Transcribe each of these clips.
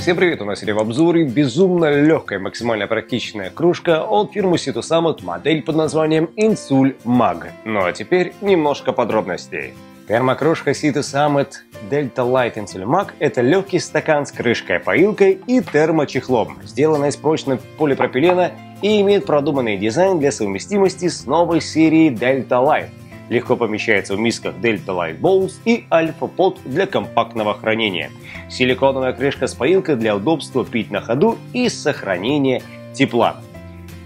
Всем привет, у нас сегодня в обзоре безумно легкая, максимально практичная кружка от фирмы Summit, модель под названием Insul Mag. Ну а теперь немножко подробностей. Термокружка Situ Summit Delta Light Insul Mag – это легкий стакан с крышкой-поилкой и термочехлом, сделанный из прочного полипропилена и имеет продуманный дизайн для совместимости с новой серией Delta Light легко помещается в мисках Delta Light Bowls и Alpha Pot для компактного хранения. Силиконовая крышка с поилкой для удобства пить на ходу и сохранения тепла.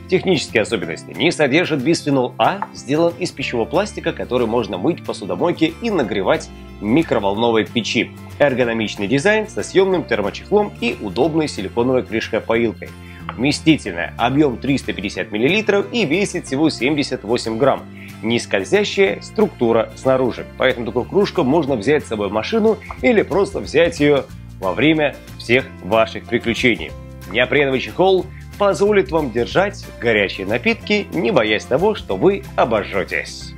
Технические особенности. Не содержит бисфенол А, сделан из пищевого пластика, который можно мыть в посудомойке и нагревать микроволновой печи. Эргономичный дизайн со съемным термочехлом и удобной силиконовой крышкой-поилкой. Вместительная, объем 350 мл и весит всего 78 грамм не скользящая структура снаружи. Поэтому такую кружку можно взять с собой в машину или просто взять ее во время всех ваших приключений. Неопреновый чехол позволит вам держать горячие напитки, не боясь того, что вы обожжетесь.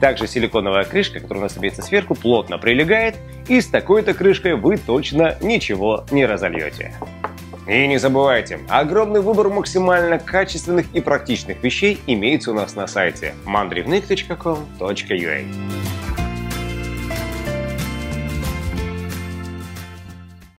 Также силиконовая крышка, которая у нас имеется сверху, плотно прилегает, и с такой-то крышкой вы точно ничего не разольете. И не забывайте, огромный выбор максимально качественных и практичных вещей имеется у нас на сайте mandrivnik.com.ua